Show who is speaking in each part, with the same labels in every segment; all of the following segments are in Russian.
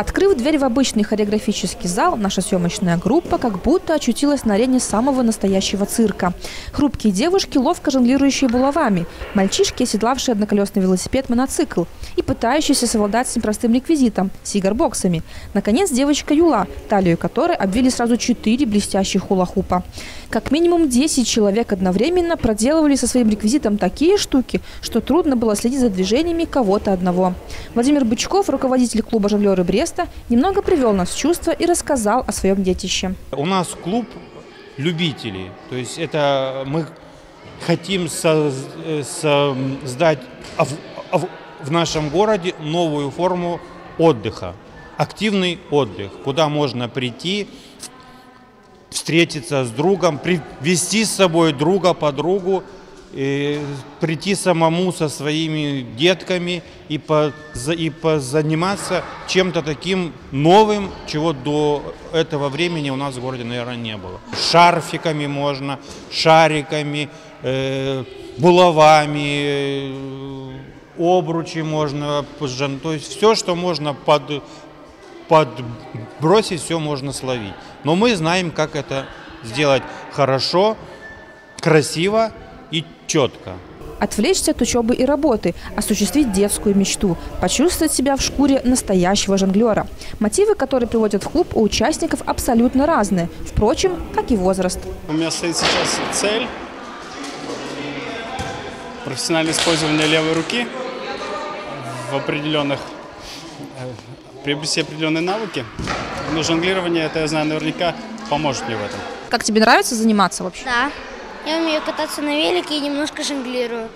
Speaker 1: Открыв дверь в обычный хореографический зал, наша съемочная группа как будто очутилась на арене самого настоящего цирка. Хрупкие девушки, ловко жонглирующие булавами, мальчишки, оседлавшие одноколесный велосипед-моноцикл и пытающиеся совладать с непростым реквизитом – сигар-боксами. Наконец, девочка Юла, талию которой обвили сразу четыре блестящих хула-хупа. Как минимум 10 человек одновременно проделывали со своим реквизитом такие штуки, что трудно было следить за движениями кого-то одного. Владимир Бычков, руководитель клуба «Жонглеры Бреста», немного привел нас в чувство и рассказал о своем детище.
Speaker 2: У нас клуб любителей, то есть это мы хотим создать в, в нашем городе новую форму отдыха, активный отдых, куда можно прийти, встретиться с другом, привести с собой друга, подругу, прийти самому со своими детками и, по, и позаниматься чем-то таким новым, чего до этого времени у нас в городе, наверное, не было. Шарфиками можно, шариками, э, булавами, э, обручи можно, то есть все, что можно под, подбросить, все можно словить. Но мы знаем, как это сделать хорошо, красиво и четко.
Speaker 1: Отвлечься от учебы и работы, осуществить детскую мечту, почувствовать себя в шкуре настоящего жонглера. Мотивы, которые приводят в клуб, у участников абсолютно разные. Впрочем, как и возраст.
Speaker 3: У меня стоит сейчас цель профессиональное использование левой руки в определенных, э, приобрести определенные навыки. Но жонглирование, это я знаю наверняка, поможет мне в этом.
Speaker 1: Как тебе нравится заниматься вообще?
Speaker 4: Да. Я умею кататься на велике и немножко жонглирую.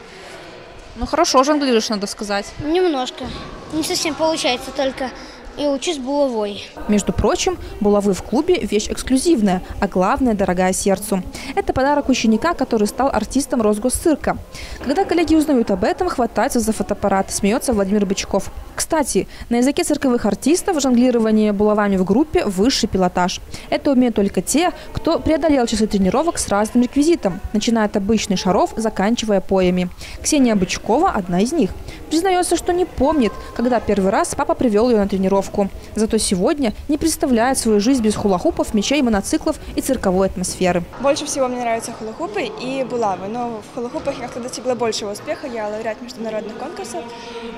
Speaker 1: Ну хорошо жонглируешь, надо сказать.
Speaker 4: Немножко. Не совсем получается только и учусь булавой.
Speaker 1: Между прочим, булавы в клубе – вещь эксклюзивная, а главное – дорогая сердцу. Это подарок ученика, который стал артистом Росгосцирка. Когда коллеги узнают об этом, хватаются за фотоаппарат, смеется Владимир Бычков. Кстати, на языке цирковых артистов жонглирование булавами в группе – высший пилотаж. Это умеют только те, кто преодолел часы тренировок с разным реквизитом, начиная от обычных шаров, заканчивая поями. Ксения Бычкова – одна из них. Признается, что не помнит, когда первый раз папа привел ее на тренировку. Зато сегодня не представляет свою жизнь без хулахупов, мечей, моноциклов и цирковой атмосферы.
Speaker 5: Больше всего мне нравятся хулахупы и булавы. Но в хулахупах я достигла большего успеха. Я лауреат международных конкурсов.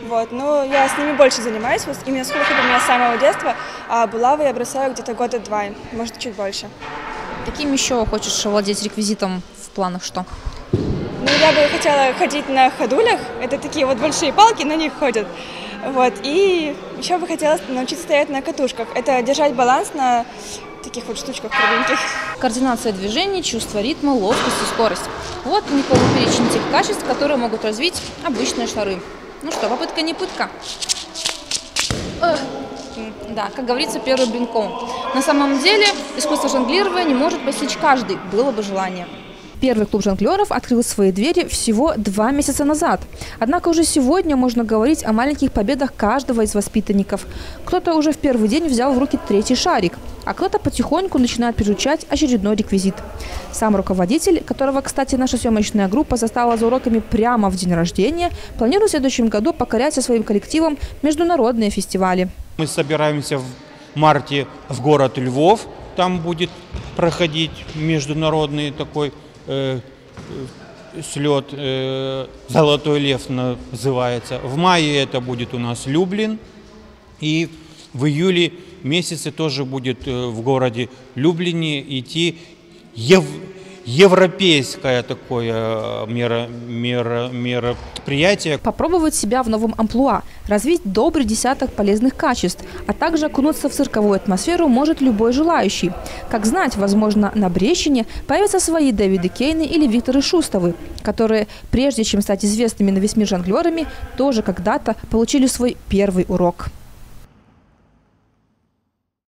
Speaker 5: Вот. Но я с ними больше занимаюсь. Вот именно с хулахупами я с самого детства. А булавы я бросаю где-то года два, может, чуть больше.
Speaker 1: Каким еще хочешь владеть реквизитом в планах что?
Speaker 5: Ну, я бы хотела ходить на ходулях. Это такие вот большие палки, на них ходят. Вот. И еще бы хотела научиться стоять на катушках. Это держать баланс на таких вот штучках кругленьких.
Speaker 1: Координация движений, чувство ритма, ловкость и скорость. Вот неполный перечень тех качеств, которые могут развить обычные шары. Ну что, попытка не пытка. Да, как говорится, первый блинком. На самом деле искусство жонглирования не может постичь каждый, было бы желание. Первый клуб жонглеров открыл свои двери всего два месяца назад. Однако уже сегодня можно говорить о маленьких победах каждого из воспитанников. Кто-то уже в первый день взял в руки третий шарик, а кто-то потихоньку начинает переучать очередной реквизит. Сам руководитель, которого, кстати, наша съемочная группа застала за уроками прямо в день рождения, планирует в следующем году покорять со своим коллективом международные фестивали.
Speaker 2: Мы собираемся в марте в город Львов. Там будет проходить международный такой слет э, «Золотой лев» называется. В мае это будет у нас Люблин. И в июле месяце тоже будет э, в городе Люблине идти ев европейское такое э, меро, меро, мероприятие.
Speaker 1: Попробовать себя в новом амплуа, развить добрый десяток полезных качеств, а также окунуться в цирковую атмосферу может любой желающий. Как знать, возможно, на Брещине появятся свои Дэвиды Кейны или Викторы Шустовы, которые, прежде чем стать известными на весь мир жонглерами, тоже когда-то получили свой первый урок.